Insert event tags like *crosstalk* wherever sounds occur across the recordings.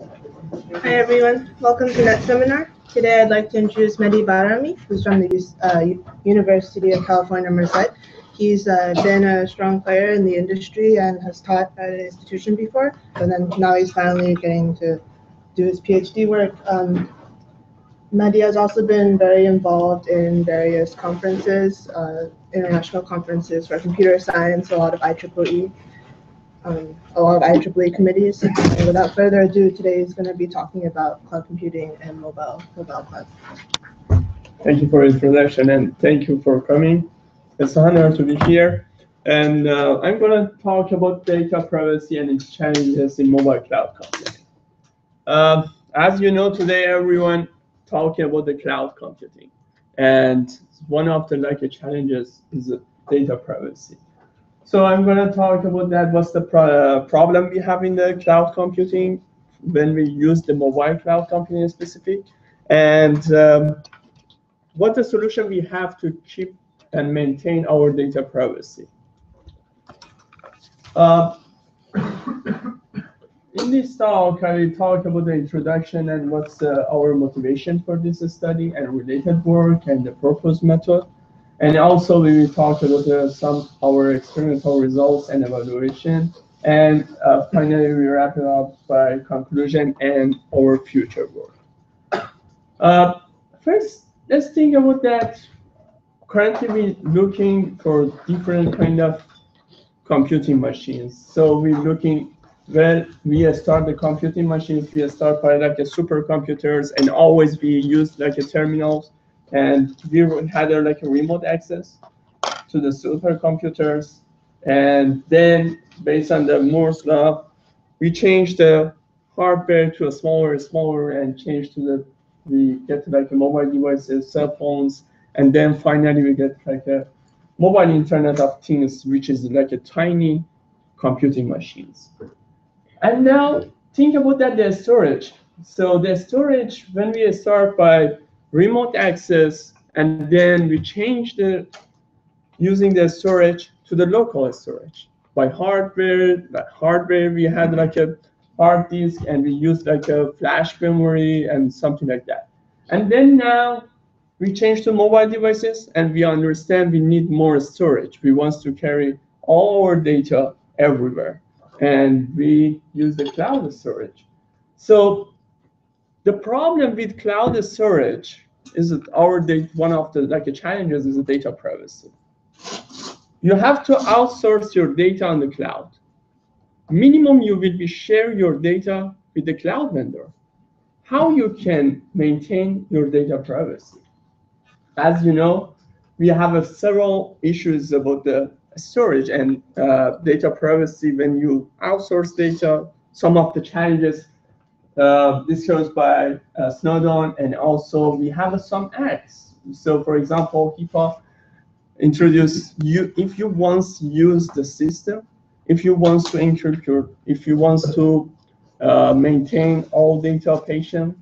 Hi everyone, welcome to that seminar. Today I'd like to introduce Mehdi Bahrami, who's from the uh, University of California, Merced. He's uh, been a strong player in the industry and has taught at an institution before, and then now he's finally getting to do his PhD work. Um, Mehdi has also been very involved in various conferences, uh, international conferences for computer science, a lot of IEEE, um, a lot of IEEE committees. And without further ado, today is going to be talking about cloud computing and mobile mobile cloud. Thank you for introduction and thank you for coming. It's an honor to be here. And uh, I'm going to talk about data privacy and its challenges in mobile cloud computing. Uh, as you know, today everyone talking about the cloud computing. And one of the like challenges is data privacy. So I'm going to talk about that. What's the pro uh, problem we have in the cloud computing when we use the mobile cloud computing specific, and um, what the solution we have to keep and maintain our data privacy. Uh, *coughs* in this talk, I talk about the introduction and what's uh, our motivation for this study and related work and the purpose method. And also we will talk about uh, some our experimental results and evaluation. And uh, finally, we wrap it up by conclusion and our future work. Uh, first, let's think about that currently we're looking for different kind of computing machines. So we're looking well, we start the computing machines, we start by like a supercomputers and always we use like a terminals and we had like a remote access to the supercomputers. And then based on the Moore's law, we changed the hardware to a smaller, and smaller and change to the, we get like a mobile devices, cell phones, and then finally we get like a mobile internet of things, which is like a tiny computing machines. And now think about that the storage. So the storage, when we start by remote access, and then we change the using the storage to the local storage. By hardware, by hardware we had like a hard disk and we used like a flash memory and something like that. And then now we change to mobile devices and we understand we need more storage. We want to carry all our data everywhere and we use the cloud storage. So the problem with cloud storage is that our one of the like challenges is the data privacy. You have to outsource your data on the cloud. Minimum you will be share your data with the cloud vendor. How you can maintain your data privacy? as you know, we have uh, several issues about the storage and uh, data privacy when you outsource data. Some of the challenges uh, shows by uh, Snowden, and also we have some ads. So, for example, HIPAA introduced you if you once use the system, if you want to encrypt your, if you want to uh, maintain all data patient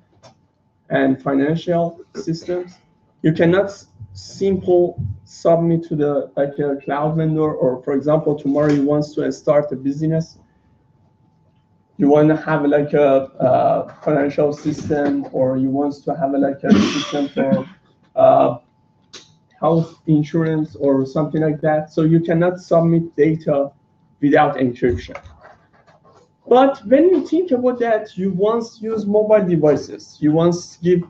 and financial systems, you cannot simple submit to the like a cloud vendor or for example tomorrow you want to start a business you want to have like a, financial system or you want to have like a system for uh, health insurance or something like that. So you cannot submit data without encryption. But when you think about that you once use mobile devices. You once give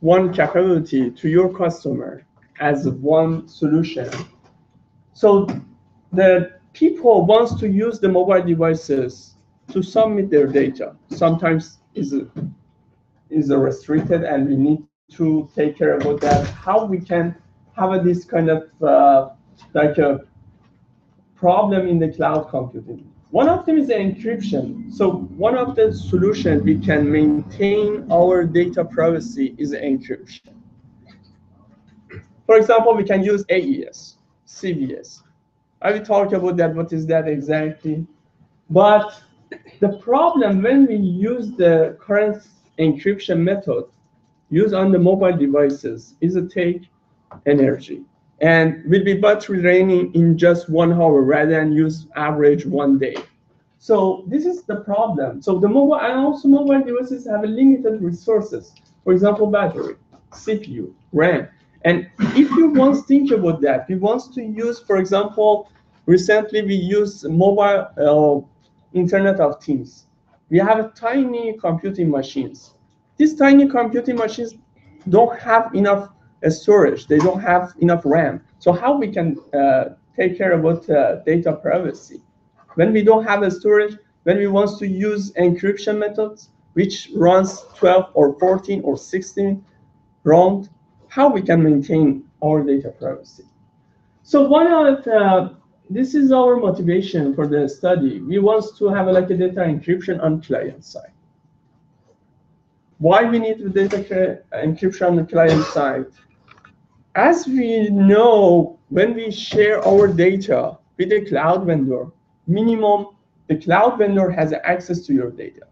one capability to your customer as one solution. So the people wants to use the mobile devices to submit their data. Sometimes is is restricted, and we need to take care about that. How we can have this kind of uh, like a problem in the cloud computing. One of them is the encryption. So one of the solutions we can maintain our data privacy is encryption. For example, we can use AES, CBC. I will talk about that, what is that exactly. But the problem when we use the current encryption method used on the mobile devices is it take energy and will be battery draining in just one hour rather than use average one day. So this is the problem. So the mobile and also mobile devices have limited resources. For example, battery, CPU, RAM. And if you want to think about that, we want to use, for example, recently we used mobile uh, Internet of Things. We have tiny computing machines. These tiny computing machines don't have enough uh, storage. They don't have enough RAM. So how we can uh, take care about uh, data privacy? When we don't have a storage, when we want to use encryption methods, which runs 12 or 14 or 16 round, how we can maintain our data privacy. So one of the, this is our motivation for the study. We want to have like a data encryption on client side. Why we need the data encryption on the client side? As we know, when we share our data with a cloud vendor, minimum the cloud vendor has access to your data.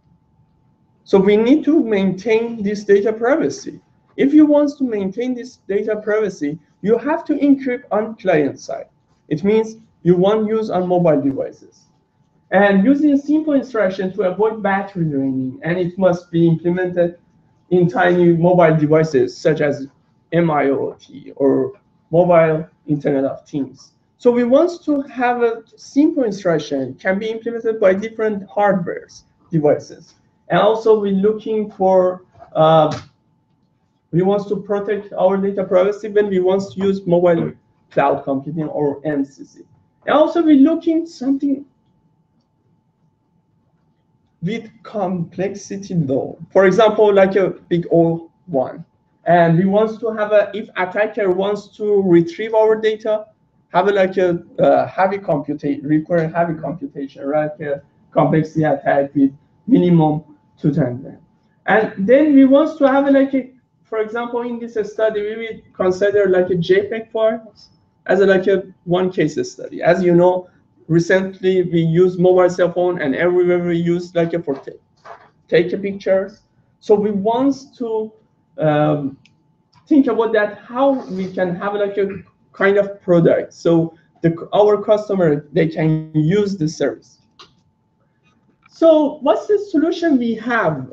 So we need to maintain this data privacy. If you want to maintain this data privacy, you have to encrypt on client side. It means you want use on mobile devices. And using simple instruction to avoid battery draining, and it must be implemented in tiny mobile devices such as MIoT or mobile Internet of Things. So we want to have a simple instruction can be implemented by different hardwares devices. And also we're looking for, uh, we want to protect our data privacy when we want to use mobile cloud computing or MCC. Also we're looking something with complexity though. For example, like a big O one. And we want to have a, if attacker wants to retrieve our data, have a, like a uh, heavy computation, require heavy computation, right? A complexity attack with minimum two times that. And then we want to have a, like a, for example, in this study, we will consider like a JPEG file as a, like a one case study. As you know, recently we use mobile cell phone and everywhere we use like a for take a pictures. So we want to um, think about that how we can have like a kind of product so the, our customer they can use the service. So what's the solution we have?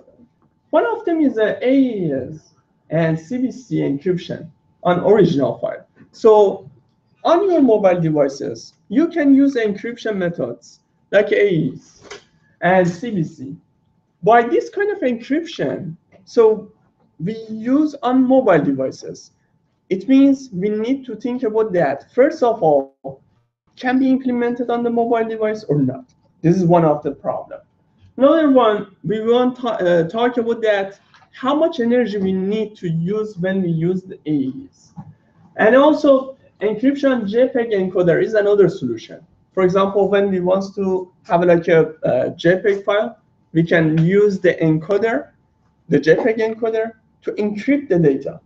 One of them is the AES and CBC encryption on original file. So on your mobile devices, you can use encryption methods like AES and CBC. By this kind of encryption, so we use on mobile devices. It means we need to think about that. First of all, can be implemented on the mobile device or not? This is one of the problem. Another one, we want to uh, talk about that, how much energy we need to use when we use the AES. And also, encryption JPEG encoder is another solution. For example, when we want to have like a, a JPEG file, we can use the encoder, the JPEG encoder, to encrypt the data.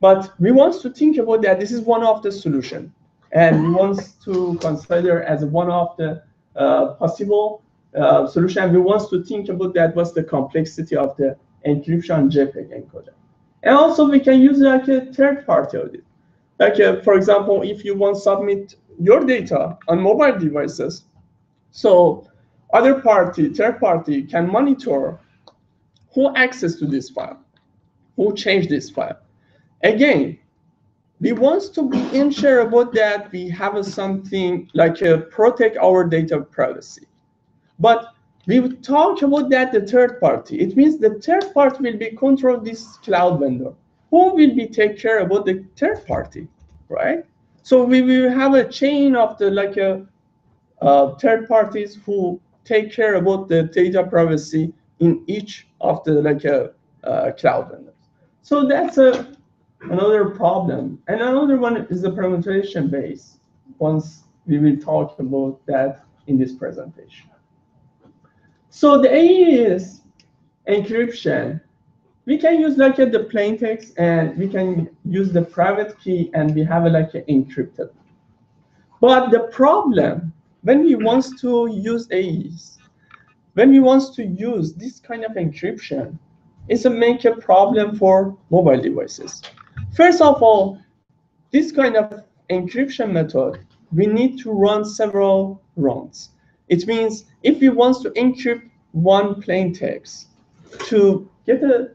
But we want to think about that. This is one of the solution, and we want to consider as one of the uh, possible uh, solution. We want to think about that. What's the complexity of the encryption JPEG encoder? And also, we can use like a third-party audit. Like, uh, for example, if you want submit your data on mobile devices, so other party, third party, can monitor who access to this file who changed this file. Again, we want to be ensure about that we have a something like a protect our data privacy. But we talk about that the third party. It means the third party will be control this cloud vendor. Who will be take care about the third party, right? So we will have a chain of the like a uh, third parties who take care about the data privacy in each of the like a uh, cloud vendor. So that's a another problem. And another one is the permutation base. Once we will talk about that in this presentation. So the AES encryption. We can use like a, the plain text and we can use the private key and we have a, like an encrypted. But the problem when we want to use AES, when we want to use this kind of encryption, is a make a problem for mobile devices. First of all, this kind of encryption method, we need to run several runs. It means if we want to encrypt one plain text to get a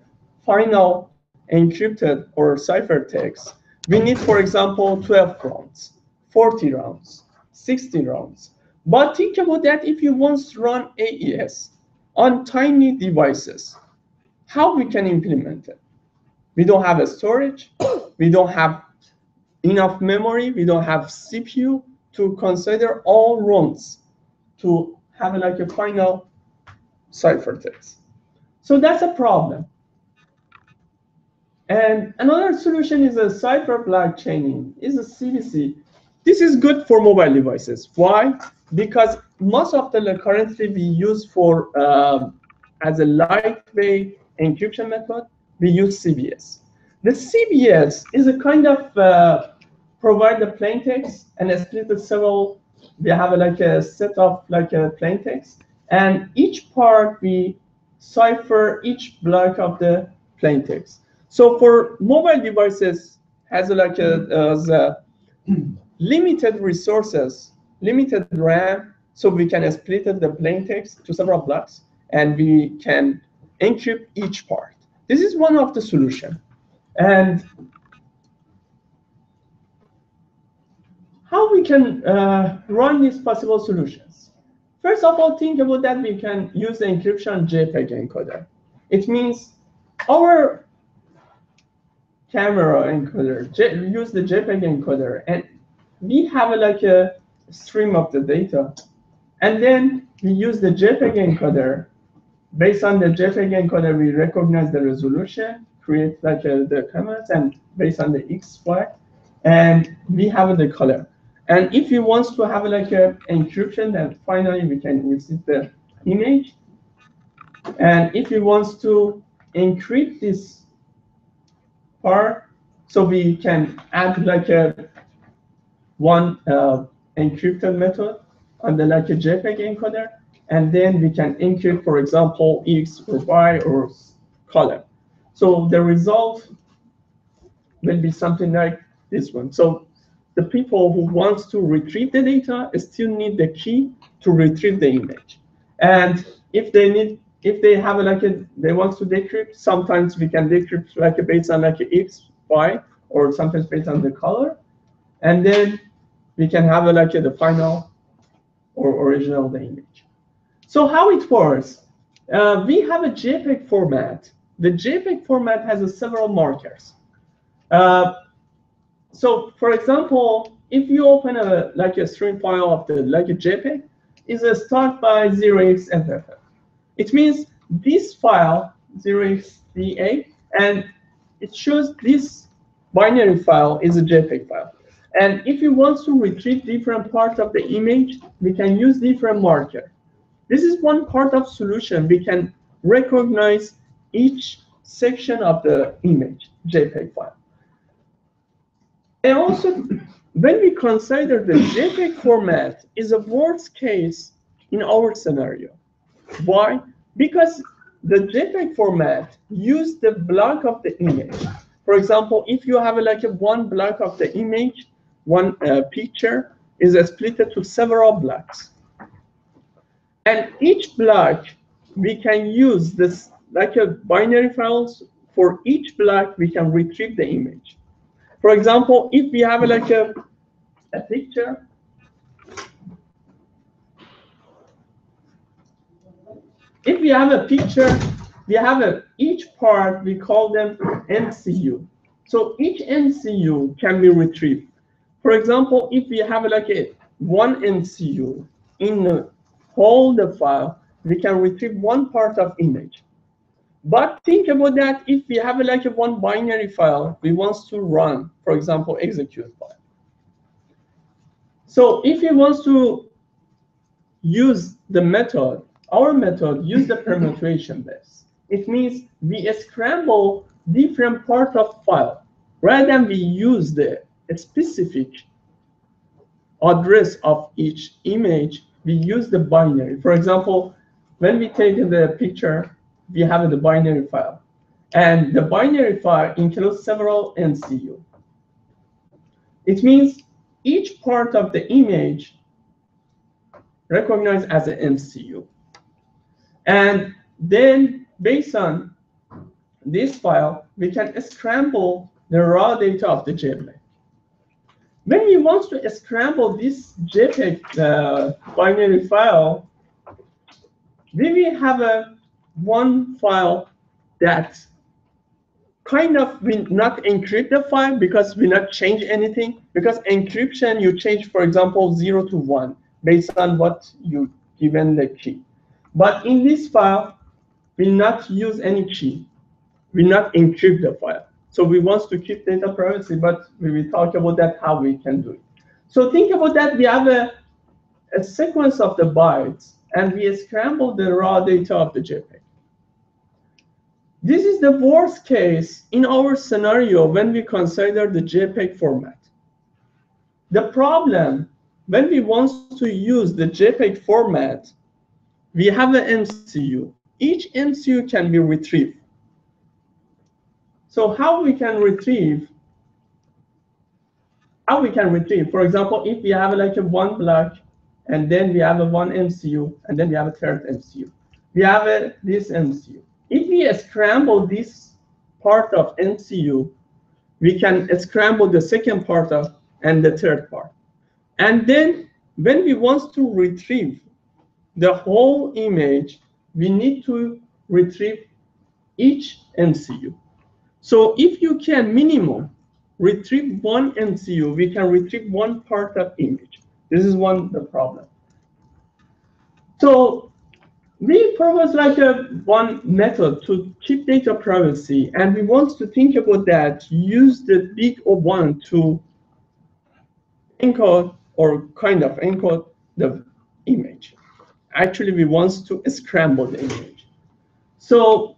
final encrypted or ciphertext, we need, for example, 12 rounds, 40 rounds, 60 rounds. But think about that if you want to run AES on tiny devices, how we can implement it? We don't have a storage, we don't have enough memory, we don't have CPU to consider all rounds to have like a final ciphertext. So that's a problem. And another solution is a cipher block chaining, is a CBC. This is good for mobile devices. Why? Because most of the currently we use for um, as a lightweight encryption method, we use CBC. The CBC is a kind of uh, provide the plain text and split the several. We have a, like a set of like a plain text, and each part we cipher each block of the plain text. So for mobile devices, has like a, a limited resources, limited RAM, so we can split the plain text to several blocks, and we can encrypt each part. This is one of the solution. And how we can uh, run these possible solutions? First of all, think about that we can use the encryption JPEG encoder. It means our camera encoder, use the JPEG encoder, and we have a, like a stream of the data. And then we use the JPEG encoder. Based on the JPEG encoder, we recognize the resolution, create like a, the cameras, and based on the X flag, and we have the color. And if you want to have like a encryption, then finally we can receive the image. And if you want to encrypt this part, so we can add like a one uh, encrypted method on the like a JPEG encoder, and then we can encrypt, for example, X or Y or color. So the result will be something like this one. So the people who wants to retrieve the data still need the key to retrieve the image. And if they need, if they have a, like a, they want to decrypt, sometimes we can decrypt like a based on like if a X, Y, or sometimes based on the color. And then we can have a, like a, the final or original the image. So how it works? Uh, we have a JPEG format. The JPEG format has a several markers. Uh, so for example, if you open a like a string file of the like a JPEG, is a start by 0xFFF. It means this file 0xDA, and it shows this binary file is a JPEG file. And if you want to retrieve different parts of the image, we can use different marker. This is one part of solution. We can recognize each section of the image JPEG file. And also, when we consider the JPEG format is a worst case in our scenario. Why? Because the JPEG format use the block of the image. For example, if you have like a one block of the image, one uh, picture is split to several blocks. And each block, we can use this like a binary files. For each block, we can retrieve the image. For example, if we have like a, a picture, if we have a picture, we have a, each part, we call them MCU. So each MCU can be retrieved. For example, if we have like a one MCU in the whole the file, we can retrieve one part of image. But think about that if we have like a one binary file we want to run, for example, execute file. So if we want to use the method, our method use the permutation base. It means we scramble different part of file rather than we use the specific address of each image, we use the binary. For example, when we take the picture we have the binary file. And the binary file includes several MCU. It means each part of the image recognized as an MCU. And then based on this file, we can scramble the raw data of the JPEG. When we want to scramble this JPEG uh, binary file, we will have a one file that kind of will not encrypt the file because we not change anything. Because encryption, you change, for example, zero to one based on what you given the key. But in this file, we not use any key. We not encrypt the file. So we want to keep data privacy, but we will talk about that, how we can do it. So think about that. We have a, a sequence of the bytes, and we scramble the raw data of the JPEG. This is the worst case in our scenario when we consider the JPEG format. The problem, when we want to use the JPEG format, we have an MCU. Each MCU can be retrieved. So how we can retrieve, how we can retrieve, for example, if we have like a one block and then we have a one MCU and then we have a third MCU. We have a, this MCU. If we scramble this part of MCU, we can scramble the second part of and the third part. And then when we want to retrieve the whole image, we need to retrieve each MCU. So if you can minimum retrieve one MCU, we can retrieve one part of image. This is one the problem. So we propose like a one method to keep data privacy, and we want to think about that. Use the big O1 to encode or kind of encode the image. Actually, we want to scramble the image. So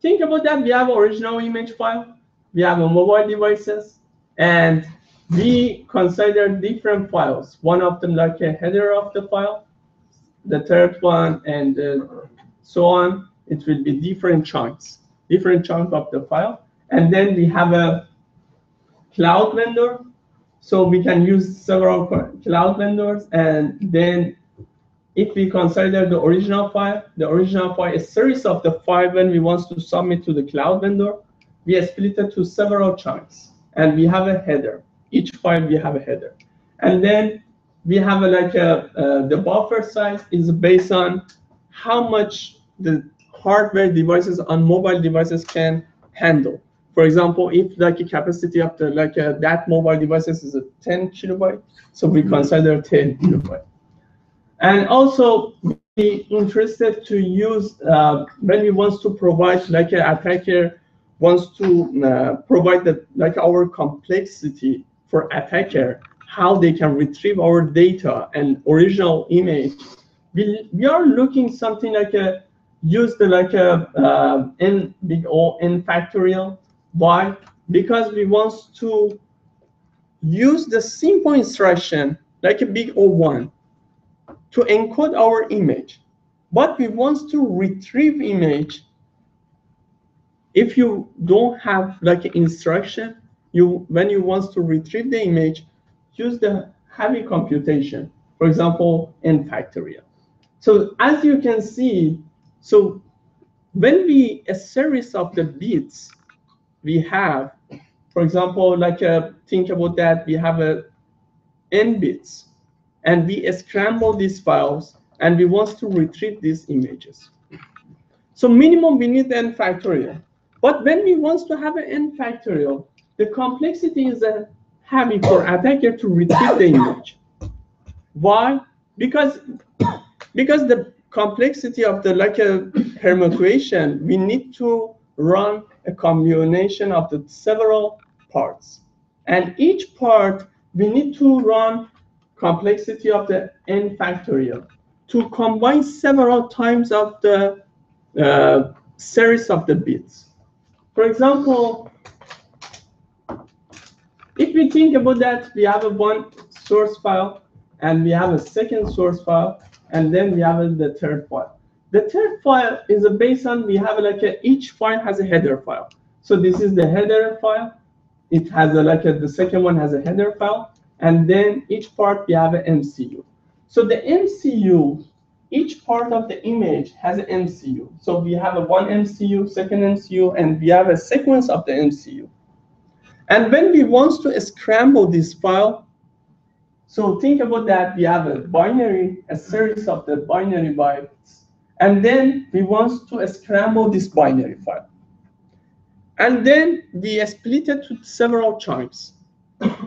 think about that. We have original image file. We have a mobile devices, and we consider different files. One of them like a header of the file, the third one, and uh, so on. It will be different chunks, different chunk of the file. And then we have a cloud vendor. So we can use several cloud vendors. And then if we consider the original file, the original file, a series of the file when we want to submit to the cloud vendor, we split it to several chunks. And we have a header. Each file, we have a header. And then we have a, like a, uh, the buffer size is based on how much the hardware devices on mobile devices can handle. For example, if like a capacity of the like a, that mobile devices is a 10 kilobyte, so we consider 10 kilobyte. And also be interested to use uh, when we want to provide like an attacker wants to uh, provide the like our complexity for attacker how they can retrieve our data and original image. We, we are looking something like a use the like a uh, n big O n factorial. Why? Because we want to use the simple instruction like a big O1 to encode our image. But we want to retrieve image. If you don't have like instruction, you when you want to retrieve the image, use the heavy computation, for example, n factorial. So as you can see, so when we, a series of the bits we have, for example, like uh, think about that, we have a n bits, and we scramble these files, and we want to retrieve these images. So minimum, we need n factorial. But when we want to have an n factorial, the complexity is a heavy for attacker to retrieve the image. Why? Because because the complexity of the like a permutation, we need to run a combination of the several parts. And each part, we need to run complexity of the n factorial to combine several times of the uh, series of the bits. For example, if we think about that, we have a one source file, and we have a second source file, and then we have the third file. The third file is a based on we have like a, each file has a header file. So this is the header file. It has a, like a, the second one has a header file, and then each part we have an MCU. So the MCU, each part of the image has an MCU. So we have a one MCU, second MCU, and we have a sequence of the MCU. And when we want to scramble this file, so think about that. We have a binary, a series of the binary bytes, and then we want to scramble this binary file. And then we split it to several chunks.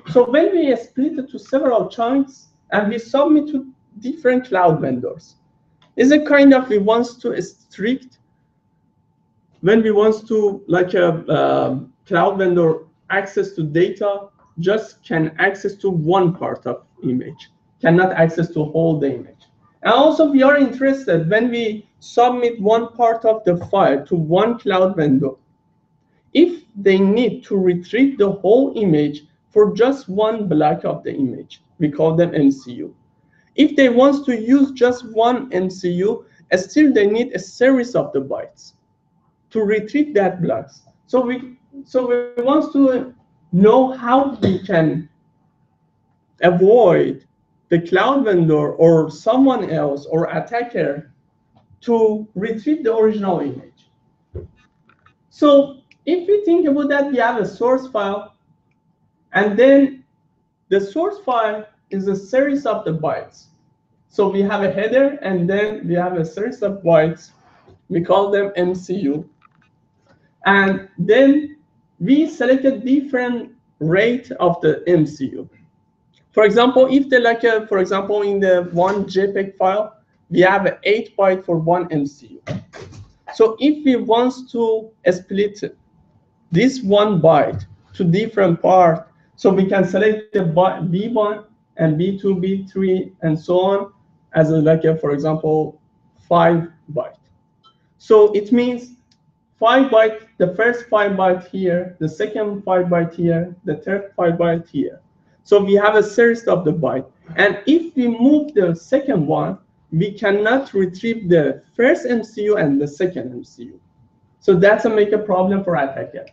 So when we split it to several chunks and we submit to different cloud vendors, is a kind of we want to strict when we want to like a uh, cloud vendor access to data just can access to one part of image, cannot access to whole the image. And also we are interested when we submit one part of the file to one cloud vendor, if they need to retrieve the whole image for just one block of the image, we call them MCU. If they want to use just one MCU, uh, still they need a series of the bytes to retrieve that blocks. So we so we want to know how we can avoid the cloud vendor or someone else or attacker to retrieve the original image. So if we think about that, we have a source file, and then the source file is a series of the bytes. So we have a header, and then we have a series of bytes. We call them MCU. And then we select a different rate of the MCU. For example, if they like, a, for example, in the one JPEG file, we have an 8 byte for one MCU. So if we want to split this one byte to different part, so we can select the B1 and B2, B3, and so on as a, like a, for example, 5 byte. So it means 5 byte, the first 5 byte here, the second 5 byte here, the third 5 byte here. So we have a series of the byte. And if we move the second one, we cannot retrieve the first MCU and the second MCU. So that's a make a problem for attacker.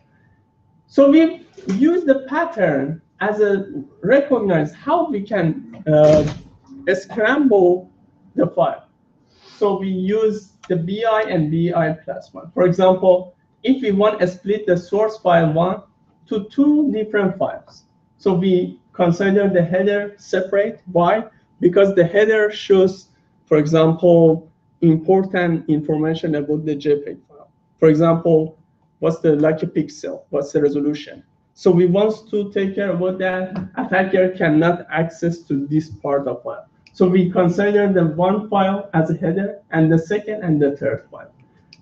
So we use the pattern as a recognize how we can uh, scramble the file. So we use the BI and BI plus one. For example, if we want to split the source file one to two different files, so we consider the header separate. Why? Because the header shows for example, important information about the JPEG file. For example, what's the lucky pixel? What's the resolution? So we want to take care about that. Attacker cannot access to this part of file. So we consider the one file as a header and the second and the third file.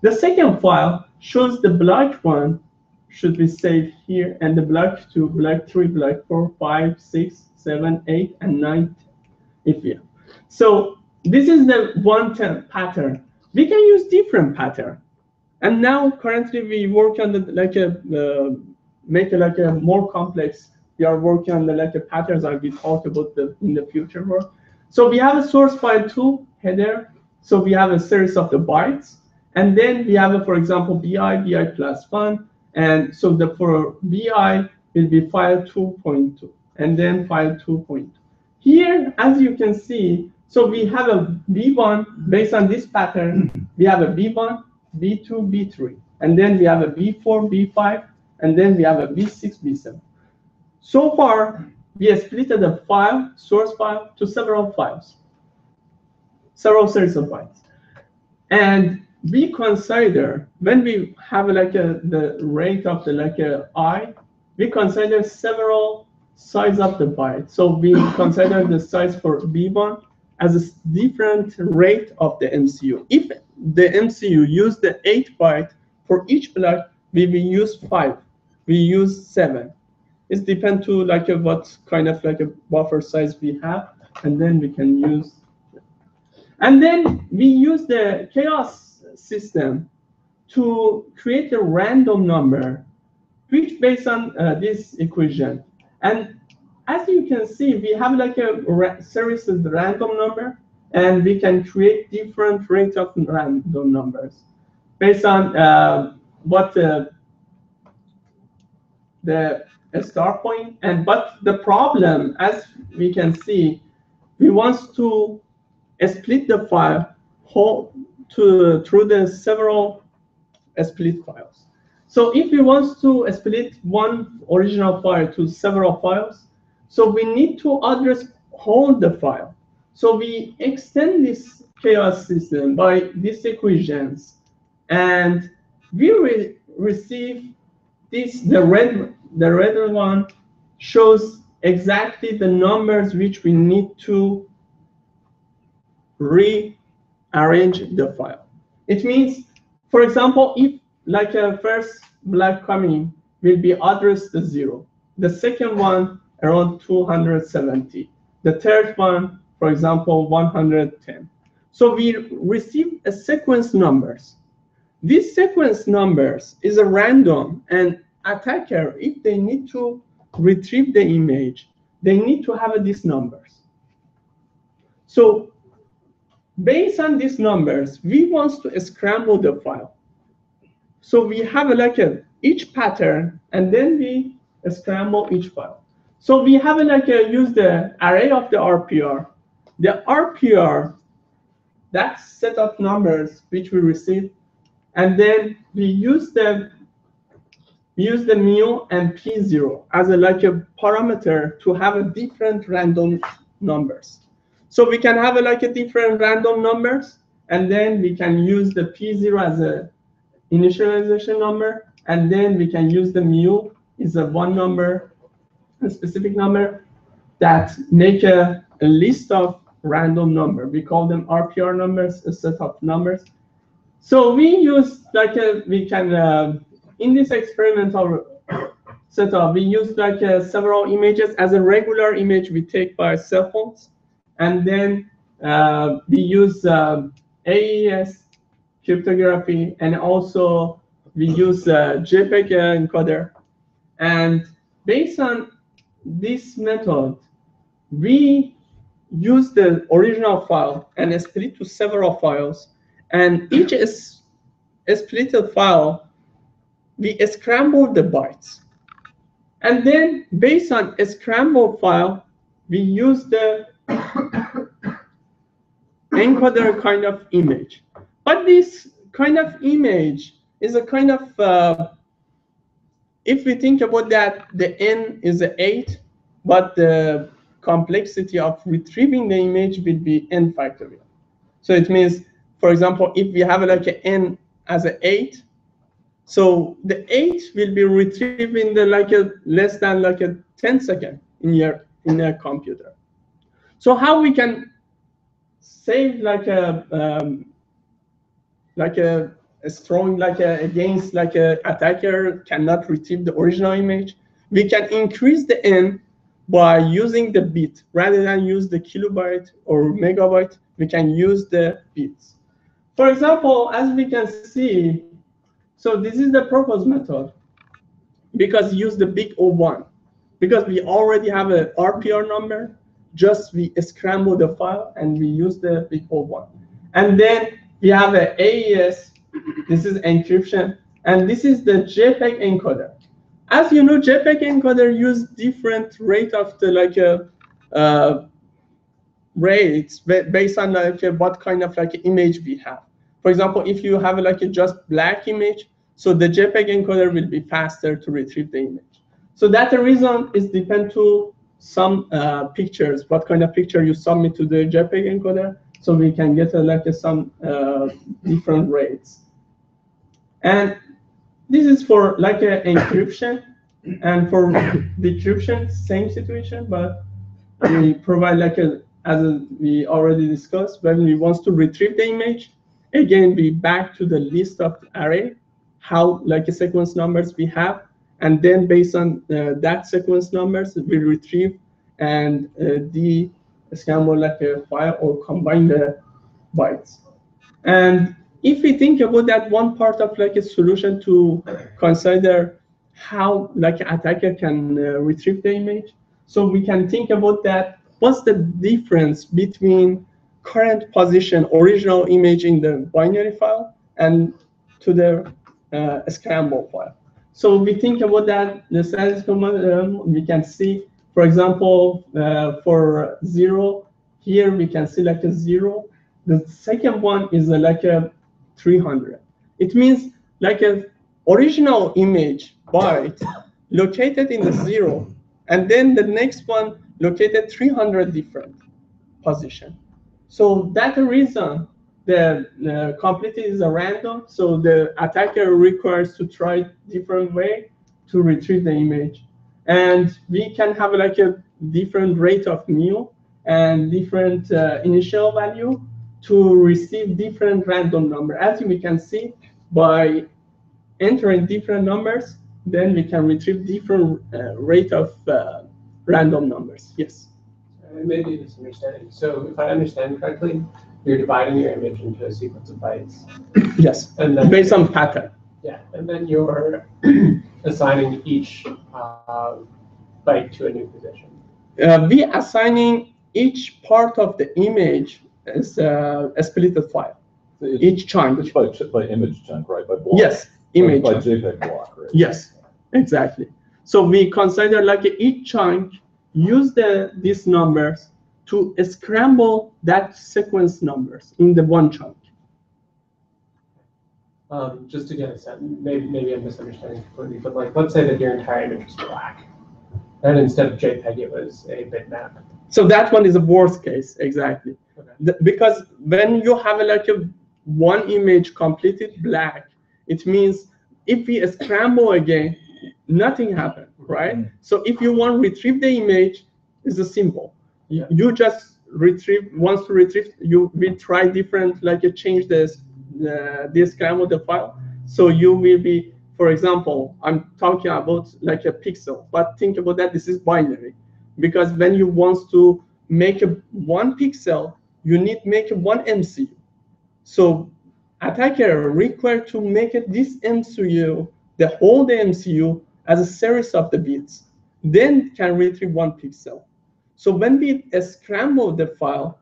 The second file shows the block one should be saved here and the block two, block three, block four, five, six, seven, eight, and nine if you. So this is the one pattern. We can use different pattern. And now currently we work on the like a uh, make it like a more complex. We are working on the like a patterns that we talk about the in the future work. So we have a source file two header. So we have a series of the bytes. And then we have, a, for example, BI, BI plus one. And so the for BI will be file 2.2 and then file 2.2. Here, as you can see, so we have a B1 based on this pattern. We have a B1, B2, B3, and then we have a B4, B5, and then we have a B6, B7. So far, we have split the file, source file, to several files, several series of files. And we consider, when we have like a, the rate of the like a i, we consider several size of the byte. So we *coughs* consider the size for B1, as a different rate of the MCU. If the MCU use the 8 byte for each block, we will use 5. We use 7. It depends to like a, what kind of like a buffer size we have, and then we can use. And then we use the chaos system to create a random number, which based on uh, this equation. And as you can see, we have like a series of random number, and we can create different range of random numbers based on uh, what the, the start point. And but the problem, as we can see, we want to split the file whole to through the several split files. So if we want to split one original file to several files, so we need to address hold the file. So we extend this chaos system by these equations, and we re receive this, the red, the red one shows exactly the numbers which we need to rearrange the file. It means, for example, if like a first black coming will be addressed to zero, the second one around 270, the third one, for example, 110. So we receive a sequence numbers. These sequence numbers is a random and attacker, if they need to retrieve the image, they need to have these numbers. So based on these numbers, we want to scramble the file. So we have a, like a each pattern, and then we scramble each file. So we have a, like a, use the array of the RPR. The RPR, that set of numbers which we receive, and then we use the we use the mu and p0 as a like a parameter to have a different random numbers. So we can have a, like a different random numbers, and then we can use the p0 as a initialization number, and then we can use the mu is a one number, a specific number that make a, a list of random number. We call them RPR numbers, a set of numbers. So we use like a, we can uh, in this experimental setup, we use like uh, several images as a regular image we take by cell phones. And then uh, we use um, AES cryptography and also we use uh, JPEG encoder. And based on this method, we use the original file and split to several files. And each is a split file we scramble the bytes. And then based on a scrambled file, we use the *coughs* encoder kind of image. But this kind of image is a kind of, uh, if we think about that, the n is a 8, but the complexity of retrieving the image will be n factorial. So it means, for example, if we have like an n as an 8, so the eight will be retrieved in the like a less than like a 10 second in your in a computer. So how we can save like a um, like a, a strong like a, against like a attacker cannot retrieve the original image. We can increase the n by using the bit rather than use the kilobyte or megabyte. We can use the bits. For example, as we can see, so this is the purpose method because use the big O1 because we already have a RPR number. Just we scramble the file and we use the big O1. And then we have a AES. This is encryption. And this is the JPEG encoder. As you know, JPEG encoder use different rate of the like a uh, uh, rates based on like what kind of like image we have. For example, if you have like a just black image, so the JPEG encoder will be faster to retrieve the image. So that the reason is depend to some uh, pictures, what kind of picture you submit to the JPEG encoder, so we can get uh, like uh, some uh, different rates. And this is for like an encryption, and for decryption, same situation, but we provide like a, as a, we already discussed, when we want to retrieve the image, again, we back to the list of array how like a sequence numbers we have, and then based on uh, that sequence numbers, we retrieve and uh, scramble like a file or combine the bytes. And if we think about that one part of like a solution to consider how like attacker can uh, retrieve the image, so we can think about that. What's the difference between current position, original image in the binary file, and to the uh, scramble file. So we think about that, the statistical model, um, we can see, for example, uh, for zero, Here we can see like a zero. The second one is a, like a 300. It means like a original image byte located in the *coughs* zero, and then the next one located 300 different position. So that reason the, the complexity is a random. So the attacker requires to try different way to retrieve the image. And we can have like a different rate of mu and different uh, initial value to receive different random number. As we can see, by entering different numbers, then we can retrieve different uh, rate of uh, random numbers. Yes. It may be misunderstanding. So if I understand correctly, you're dividing your image into a sequence of bytes. *coughs* Yes. And then, Based on pattern. yeah, and then you're *coughs* assigning each uh, byte to a new position. Uh, we assigning each part of the image as uh, a splitted file. It's Each chunk. it's by, by image chunk, right? By block. Yes, image. By chunk. JPEG block, right? Yes, exactly. So we consider like each chunk use the these numbers to scramble that sequence numbers in the one chunk. Um, just to get a sense, maybe, maybe I'm misunderstanding completely, but like, let's say that your entire image is black. And instead of JPEG, it was a bitmap. So that one is a worst case, exactly. Okay. Because when you have like a one image completed black, it means if we scramble again, nothing happened, right? Mhm. So if you want to retrieve the image, it's a simple. You, Yeah. you just retrieve once to retrieve, you will try different like you change this the this scramble the file. So you will be, for example, I'm talking about like a pixel, but think about that this is binary because when you want to make a one pixel, you need make one MCU. So attacker required to make it this MCU, the whole MCU as a series of the bits, then can retrieve one pixel. So when we scramble the file,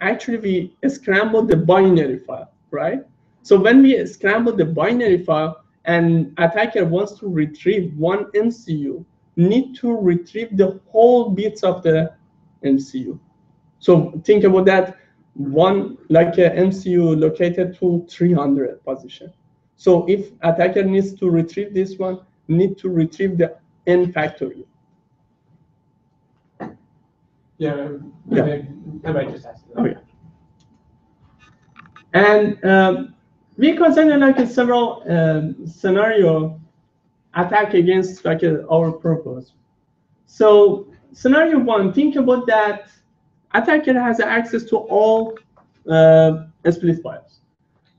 actually we scramble the binary file, right? So when we scramble the binary file and attacker wants to retrieve one MCU, need to retrieve the whole bits of the MCU. So think about that one like a MCU located to 300 position. So if attacker needs to retrieve this one, need to retrieve the n factorial. Yeah, Yeah. might- I might just ask. Oh, yeah. And um, we consider like a several um, scenario attack against like uh, our purpose. So scenario one, think about that attacker has access to all uh, split files.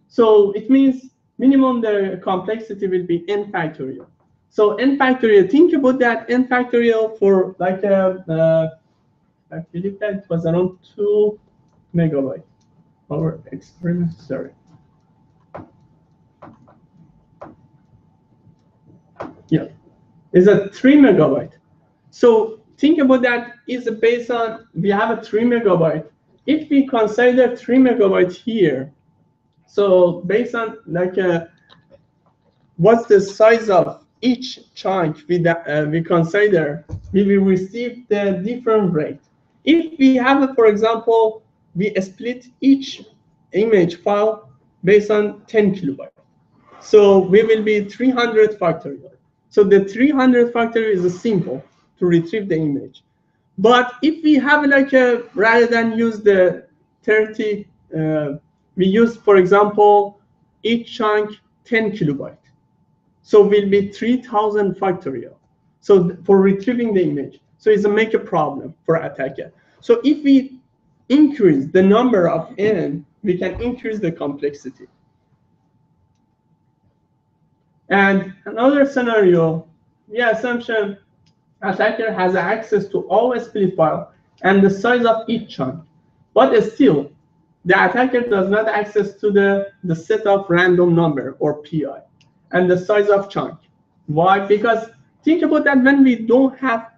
So it means minimum the complexity will be n factorial. So n factorial, think about that n factorial for like a, uh, I believe that it was around two megabyte. Our experiment, sorry. Yeah, is a three megabyte. So think about that is based on, we have a three megabyte. If we consider three megabyte here, so based on like a, what's the size of each chunk we, uh, we consider, we will receive the different rate. If we have, for example, we split each image file based on 10 kilobyte. So we will be 300 factorial. So the 300 factorial is a simple to retrieve the image. But if we have like a, rather than use the 30, uh, we use, for example, each chunk 10 kilobyte. So will be 3000 factorial. So for retrieving the image. So it's a make a problem for attacker. So if we increase the number of n, we can increase the complexity. And another scenario, the assumption attacker has access to all split file and the size of each chunk. But still, the attacker does not access to the, the set of random number or PI and the size of chunk. Why? Because think about that when we don't have,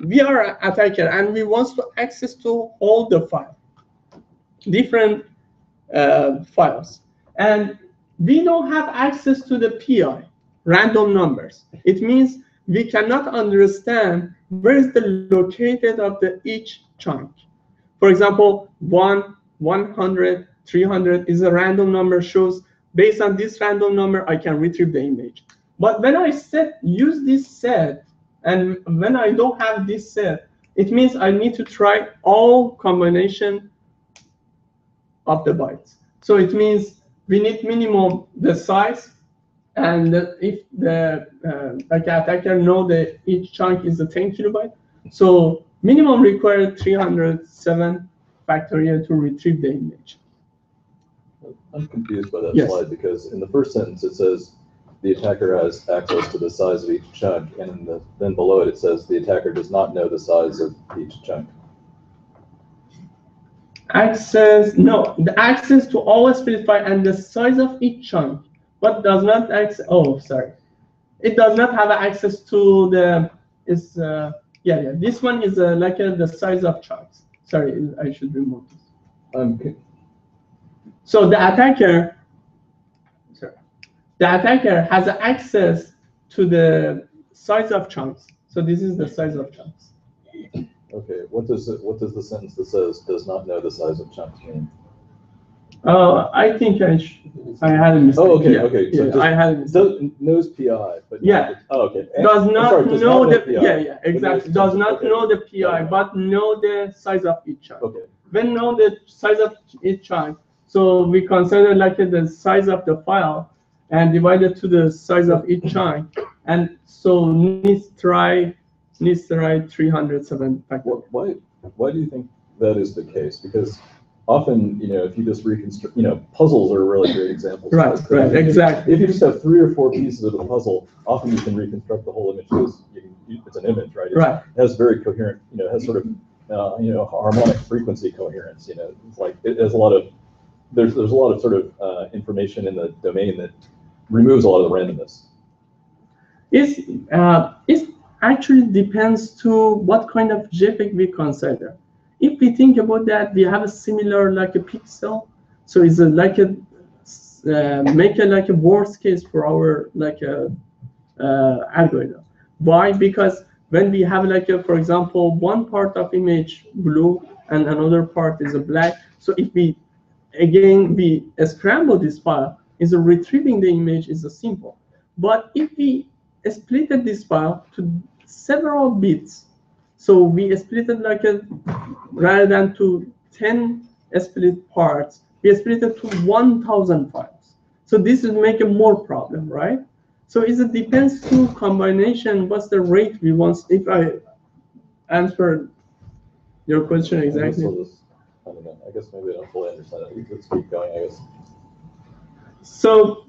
we are an attacker and we want to access to all the file, different uh, files. And we don't have access to the PI, random numbers. It means we cannot understand where is the located of the each chunk. For example, 1, 100, 300 is a random number shows based on this random number, I can retrieve the image. But when I set use this set, and when I don't have this set, it means I need to try all combination of the bytes. So it means we need minimum the size, and if the uh, like attacker know that each chunk is a 10 kilobyte, so minimum required 307 factorial to retrieve the image. I'm confused by that Yes. slide because in the first sentence, it says the attacker has access to the size of each chunk, and in the, then below it, it says the attacker does not know the size of each chunk. Access, no, the access to all file and the size of each chunk, but does not access, oh, sorry. It does not have access to the, is, uh, yeah, yeah, this one is uh, like uh, the size of chunks. Sorry, I should remove this. I'm, So the attacker, sorry, the attacker has access to the size of chunks. So this is the size of chunks. okay, what does it, what does the sentence that says does not know the size of chunks mean? Uh, I think I, sh- I had a mistake. Oh, okay, Yeah, okay, so Yeah, just- I had a mistake. does, knows PI, but. not Yeah. the- Oh, okay. And- Does I'm not sorry, does know the, PI, yeah, yeah, exactly. Does not okay. know the PI, but know the size of each chunk. Okay, When know the size of each chunk, so we consider like the size of the file and divide it to the size of each chunk. And so needs try, needs try three hundred seven factorial. Wh- why, why do you think that is the case? Because often, you know, if you just reconstruct, you know, puzzles are a really great examples. Right, right, exactly. If you just have three or four pieces of a puzzle, often you can reconstruct the whole image because you can, you- it's an image, right? It's- Right, It has very coherent, you know, it has sort of, uh, you know, harmonic frequency coherence, you know, it's like, it has a lot of, there's, there's a lot of sort of, uh, information in the domain that removes a lot of the randomness. It's, uh, it actually depends to what kind of JPEG we consider. If we think about that, we have a similar like a pixel. So it's a, like a, uh, make it like a worst case for our like a uh, algorithm. Why? Because when we have like a, for example, one part of image blue and another part is a black. So if we, again, we scramble this file, is retrieving the image is a simple. But if we splitted this file to several bits, so we split it like a, rather than to 10 split parts, we split it to 1,000 parts. So this will make a more problem, right? So it depends to combination, what's the rate we want, if I answer your question exactly. I'll just- I don't know, I guess maybe I don't fully understand it. Let's keep going, I guess. So,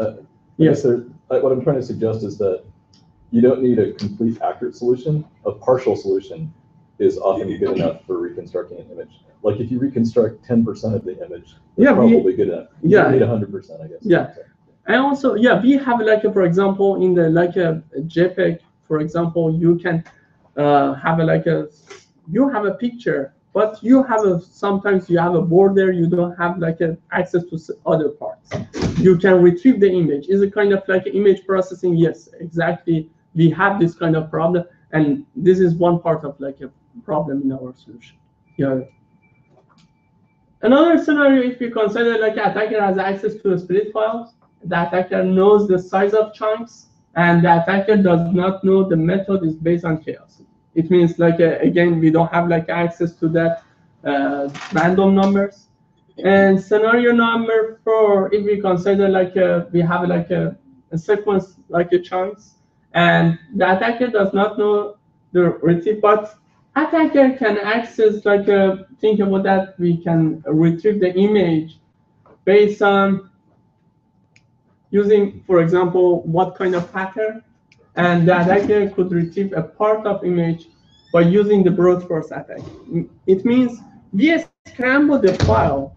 Uh, I yes, guess I- what I'm trying to suggest is that you don't need a complete accurate solution. A partial solution is often good enough for reconstructing an image. Like if you reconstruct ten percent of the image, Yeah, it's we- probably good enough. You yeah. need hundred percent, I guess. Yeah. And also, yeah, we have like, a, for example, in the like a JPEG, for example, you can uh, have a, like a, you have a picture, but you have a, sometimes you have a border, you don't have like a access to other parts. You can retrieve the image. Is it kind of like image processing? Yes, exactly. We have this kind of problem, and this is one part of like a problem in our solution. Yeah. Another scenario, if you consider like attacker has access to split files, the attacker knows the size of chunks, and the attacker does not know the method is based on chaos. It means like, uh, again, we don't have like access to that uh, random numbers. And scenario number four, if we consider like a, we have like a, a sequence like a chunks, and the attacker does not know the retrieve, but attacker can access like a, think about that, we can retrieve the image based on using, for example, what kind of pattern, and the attacker could retrieve a part of image by using the brute force attack. It means we scramble the file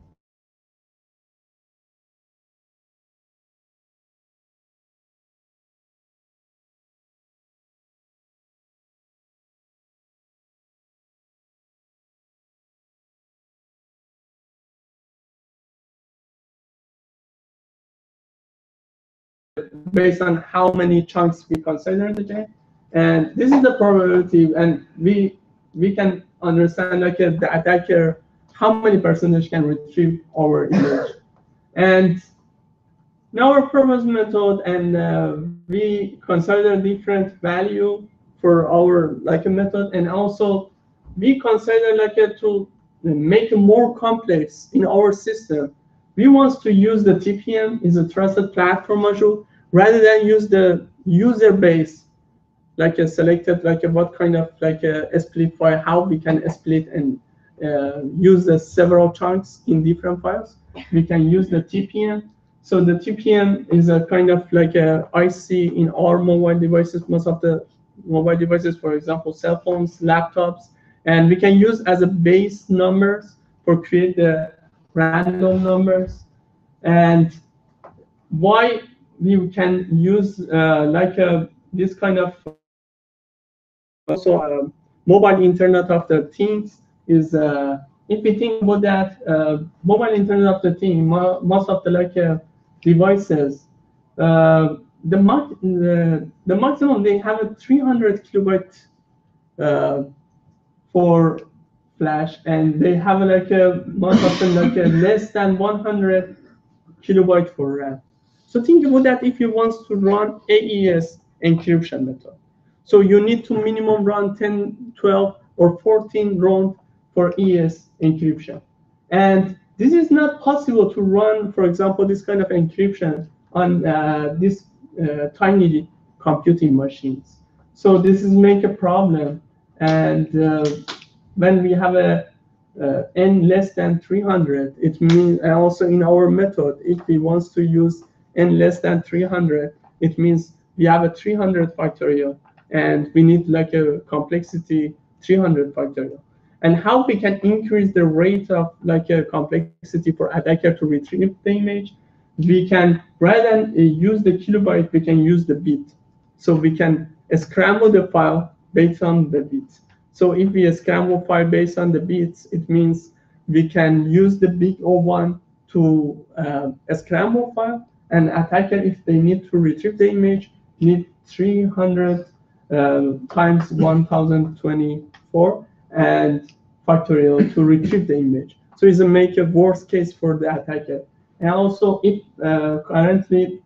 based on how many chunks we consider the chain. And this is the probability, and we we can understand like uh, the attacker how many percentage can retrieve our image. And in our purpose method, and uh, we consider different value for our like a method, and also we consider like to make it more complex in our system. We want to use the TPM is a trusted platform module rather than use the user base like a selected like a what kind of like a split file how we can split and uh, use the several chunks in different files we can use the tpm so the tpm is a kind of like a ic in all mobile devices most of the mobile devices for example cell phones laptops and we can use as a base numbers for create the random numbers. And why we can use uh, like a this kind of also uh, mobile internet of the things is uh, if we think about that uh, mobile internet of the thing mo most of the like uh, devices uh, the, the the maximum they have a 300 kilobyte uh, for flash and they have like a most often like a less than 100 kilobyte for RAM. So think about that if you want to run AES encryption method. So you need to minimum run 10, 12, or 14 round for ES encryption. And this is not possible to run, for example, this kind of encryption on uh, these uh, tiny computing machines. So this is make a problem. And uh, when we have a uh, n less than 300, it means also in our method, if we want to use n less than 300, it means we have a 300 factorial and we need like a complexity 300 factorial. And how we can increase the rate of like a complexity for attacker to retrieve the image, we can, rather than uh, use the kilobyte, we can use the bit. So we can scramble the file based on the bits. So if we scramble file based on the bits, it means we can use the big O1 to uh, scramble file and attacker, if they need to retrieve the image, need 300 um, times 1024 and factorial to retrieve the image. So it's a make a worst case for the attacker. And also, if uh, currently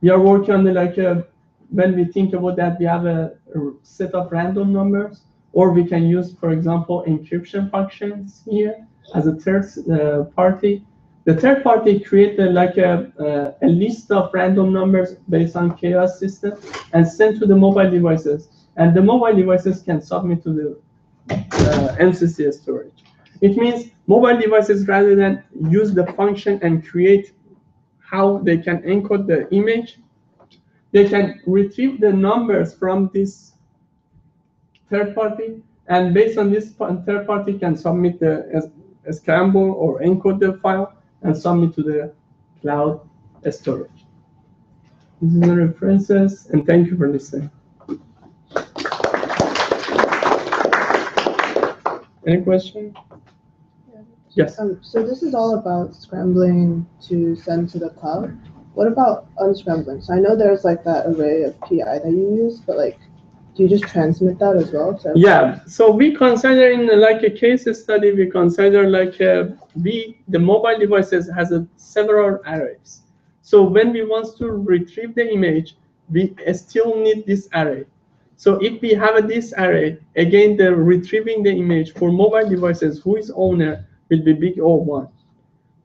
we are working on the like a, when we think about that, we have a, a set of random numbers, or we can use, for example, encryption functions here as a third uh, party. The third party created like a, uh, a list of random numbers based on chaos system and sent to the mobile devices. And the mobile devices can submit to the uh, storage. It means mobile devices, rather than use the function and create how they can encode the image, they can retrieve the numbers from this third party, and based on this third party can submit the scramble or encode the file and submit to the cloud storage. This is the references, and thank you for listening. Any question? Yes. Um, so this is all about scrambling to send to the cloud. What about unscrambling? So I know there's like that array of PI that you use, but like, do you just transmit that as well? to Yeah, so we consider in like a case study, we consider like uh, we, the mobile devices has a several arrays. So when we want to retrieve the image, we still need this array. So if we have a this array, again, the retrieving the image for mobile devices, who is owner will be big O1.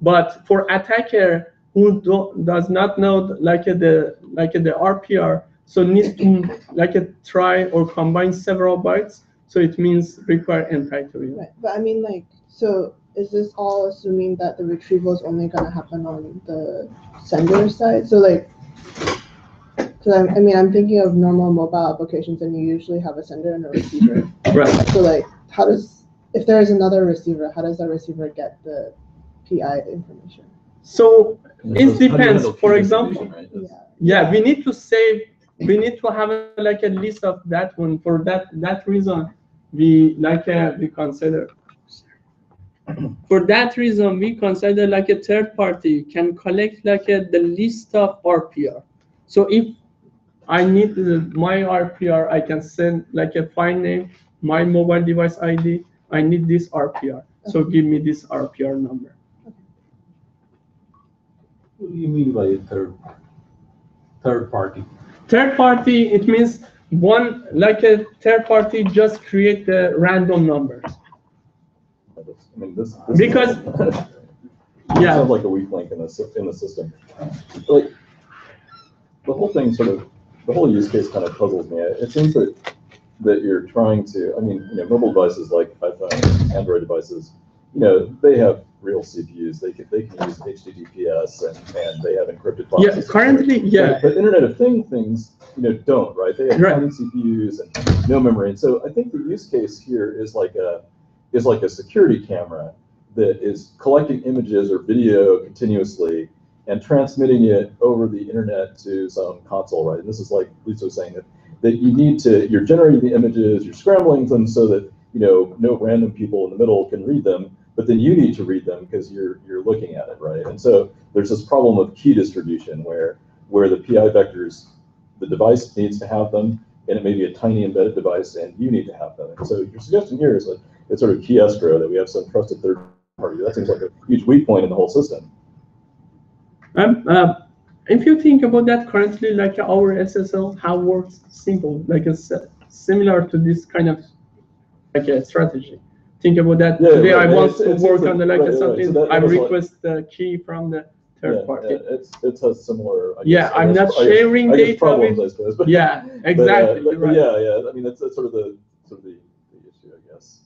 But for attacker who do, does not know like the like the RPR, so needs to like a try or combine several bytes. So it means require n factorial. Right, but I mean like, so is this all assuming that the retrieval is only gonna happen on the sender side? So like, because I, I mean, I'm thinking of normal mobile applications and you usually have a sender and a receiver. Right. So like, how does, if there is another receiver, how does that receiver get the PI information? So It so how do you depends. For example- right? Yeah. yeah, we need to save. We need to have a, like a list of that one. For that that reason, we like uh, we consider. For that reason, we consider like a third party can collect like a, the list of RPR. So if I need the, my RPR, I can send like a file name my mobile device ID. I need this RPR. So give me this RPR number. What do you mean by third, third party? Third party, it means one, like a third party just create the random numbers. I mean, this. this- Because- *laughs* Yeah. Sounds like a weak link in the, in the system. Like, the whole thing sort of, the whole use case kind of puzzles me. It seems that, that you're trying to, I mean, you know, mobile devices like iPhone, Android devices, you know, they have real CPUs. They can, they can use HTTPS and, and they have encrypted files. Yeah, currently, yeah. But, but Internet of Thing things, you know, don't, right? They have Right. CPUs and no memory. And so I think the use case here is like a, is like a security camera that is collecting images or video continuously and transmitting it over the internet to some console, right? And this is like Lisa was saying that, that you need to, you're generating the images, you're scrambling them so that, you know, no random people in the middle can read them, but then you need to read them because you're, you're looking at it, right? And so there's this problem of key distribution where, where the PI vectors, the device needs to have them, and it may be a tiny embedded device, and you need to have them. And so your suggestion here is that it's sort of key escrow, that we have some trusted third party. That seems like a huge weak point in the whole system. Um, uh, if you think about that currently, like our SSL, how works simple, like uh, similar to this kind of like a strategy. Think about that. Yeah, Today I want it's- to it's- work it's on the like right, right, something. so that- I was like- request the key from the third Yeah, party. yeah, It's, it's a similar. Yeah, guess- I I'm guess- not sharing guess data Problems, with- I suppose, but. Yeah, *laughs* uh, exactly. but- right. Yeah, yeah, I mean, that's, that's sort of the, sort of the, the issue, I guess.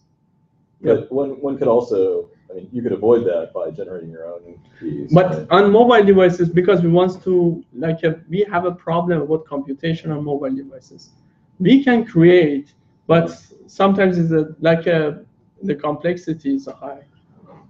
But one, one could also, I mean, you could avoid that by generating your own keys. But right? on mobile devices, because we want to, like, uh, we have a problem about computation on mobile devices. We can create, but sometimes it's a, like a, the complexity is high.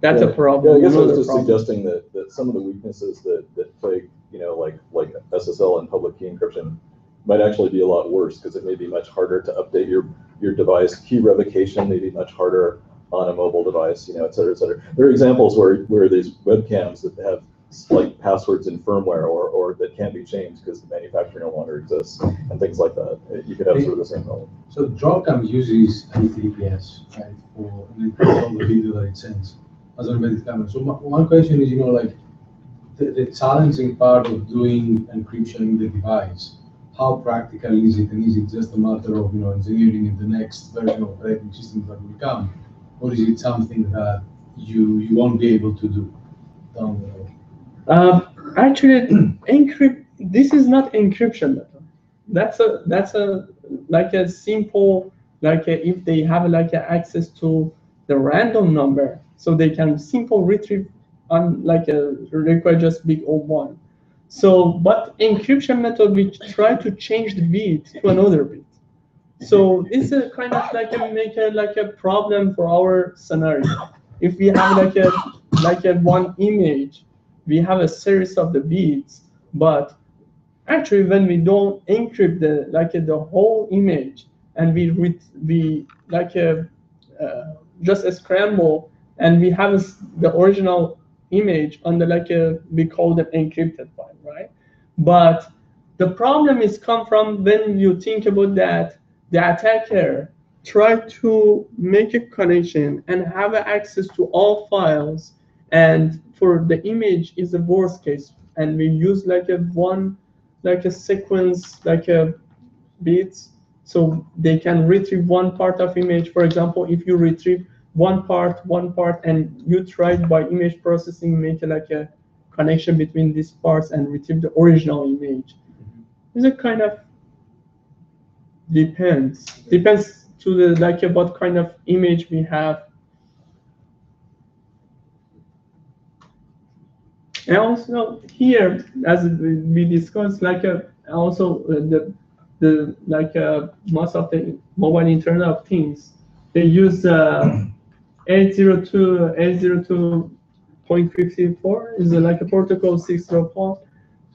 That's a problem. Yeah, I guess I was just problem. suggesting that, that some of the weaknesses that, that plague, you know, like, like SSL and public key encryption might actually be a lot worse, because it may be much harder to update your, your device. Key revocation may be much harder on a mobile device, you know, et cetera, et cetera. There are examples where, where these webcams that have like passwords in firmware or, or that can't be changed because the manufacturer no longer exists and things like that. You could have sort of the same problem. So Dropcam uses HTTPS, right, for encrypting all the video that it sends as embedded camera. So my, one question is, you know, like the, the challenging part of doing encryption in the device, how practical is it? And is it just a matter of, you know, engineering in the next version of operating system that will come? Or is it something that you, you won't be able to do down the? Um, actually, *clears throat* encrypt, this is not encryption method. That's a, that's a, like a simple, like a, if they have like a access to the random number, so they can simple retrieve on like a require just big O one. So, but encryption method, we try to change the bit to another bit. So this is kind of like a make a like a problem for our scenario. If we have like a like a one image, we have a series of the bits, but actually when we don't encrypt the like uh, the whole image and we we like a uh, just a scramble and we have the original image on the like a we call them encrypted file, right? But the problem is come from when you think about that the attacker try to make a connection and have access to all files and for the image is the worst case. And we use like a one like a sequence like a bits so they can retrieve one part of image. For example if you retrieve one part one part and you try by image processing make a, like a connection between these parts and retrieve the original image. Mm-hmm. Is a kind of depends. Depends to the like what kind of image we have and also here as we discussed like uh, also uh, the the like uh, most of the mobile internet of things they use uh, *clears throat* 802 802.54 is uh, like a protocol 604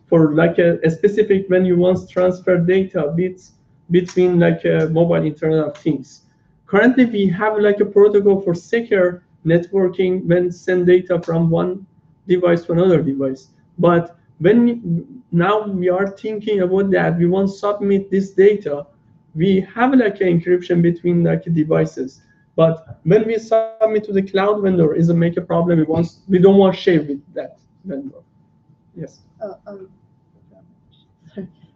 for like a, a specific when you want to transfer data bits between like a mobile internet of things. Currently, we have like a protocol for secure networking when send data from one device to another device. But when now we are thinking about that, we want to submit this data we have like an encryption between like devices. But when we submit to the cloud vendor, is it make a problem? We want we don't want to share with that vendor. Yes. Oh, um,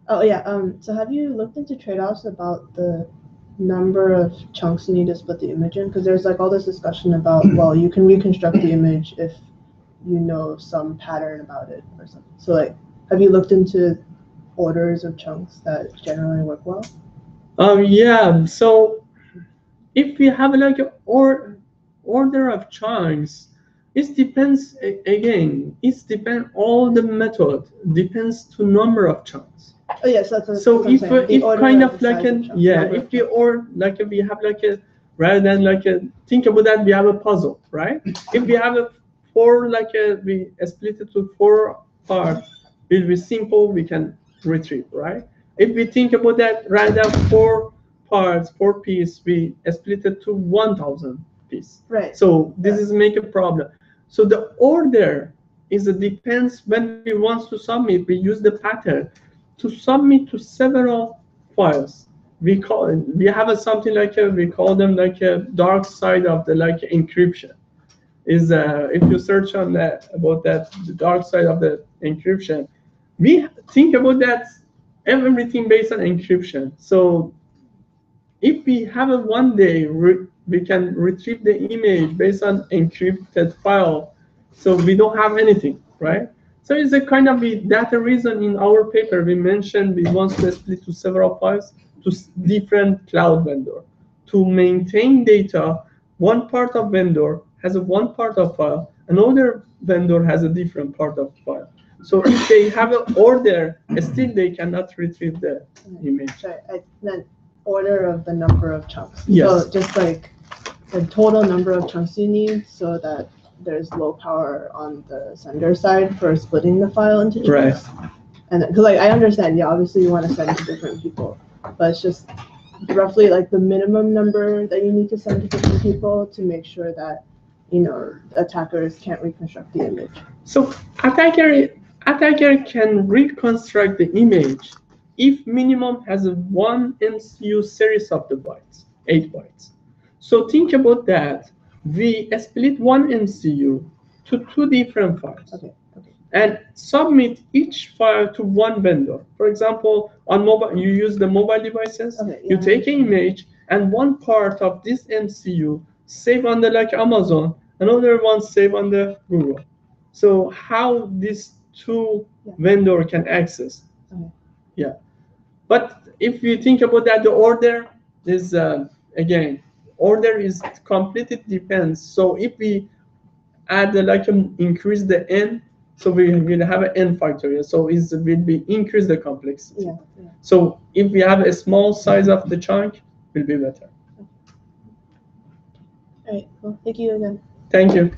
oh yeah. Um, so have you looked into trade-offs about the number of chunks you need to split the image in? Because there's like all this discussion about well, you can reconstruct the image if you know some pattern about it or something. So like, have you looked into orders of chunks that generally work well? Um, yeah. So if we have like an or order of chunks, it depends again. It depends all the method depends to number of chunks. Oh yes, that's So that's what if uh, if kind of of like an yeah, if we or like we have like a rather than like a think about that we have a puzzle, right? If we have a four like a we split it to four parts, it will be simple. We can retrieve, right? If we think about that rather than four parts, four piece, we split it to one thousand piece. Right. So this is make a problem. So the order is it depends when we want to submit, we use the pattern to submit to several files. We call we have a, something like a, we call them like a dark side of the like encryption. Is uh, if you search on that about that the dark side of the encryption, we think about that everything based on encryption. So if we have a one day we can retrieve the image based on encrypted file so we don't have anything right so it's a kind of that reason in our paper we mentioned we want to split to several files to different cloud vendor to maintain data one part of vendor has a one part of file another vendor has a different part of file so if they have an order still they cannot retrieve the image Sorry, I meant order of the number of chunks. Yes. So just like the total number of chunks you need so that there's low power on the sender side for splitting the file into chunks. Right. And because like I understand, yeah, obviously you want to send to different people, but it's just roughly like the minimum number that you need to send to different people to make sure that you know attackers can't reconstruct the image. So attacker attacker can reconstruct the image if minimum has a one MCU series of the bytes, eight bytes. So think about that. We split one MCU to two different files Okay. Okay. and submit each file to one vendor. For example, on mobile, you use the mobile devices. Okay. You take an image and one part of this MCU save on the like Amazon, another one save on the Google. So how these two Yeah. vendor can access? Okay. Yeah, but if you think about that, the order is uh, again order is completely depends. So if we add the, like um, increase the n, so we will have an n factorial. So it will be increase the complexity. Yeah. yeah. So if we have a small size of the chunk, will be better. All right, well, thank you again. Thank you.